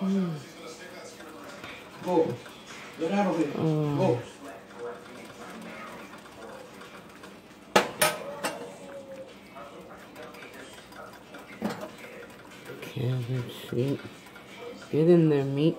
Go. Get out of here. Mm. Go. Yeah, Cabbage, meat. Get in there, meat.